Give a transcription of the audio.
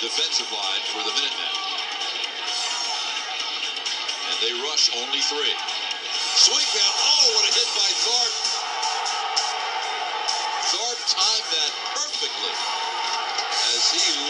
defensive line for the Minutemen. And they rush only three. Swing down. Oh, what a hit by Tharpe. Tharpe timed that perfectly as he.